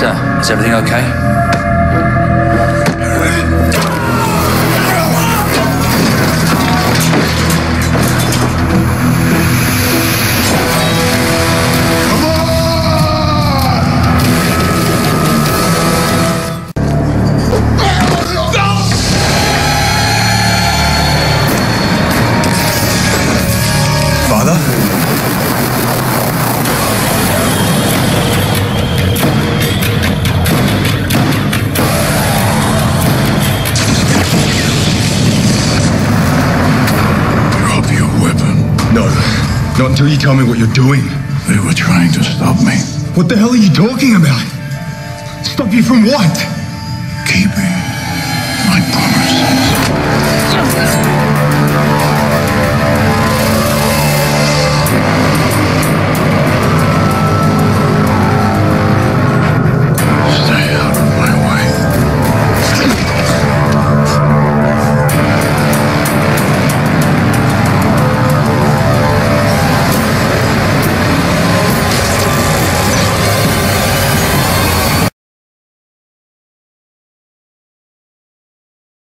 Sir, uh, is everything okay? Father? Not until you tell me what you're doing. They were trying to stop me. What the hell are you talking about? Stop you from what? Keeping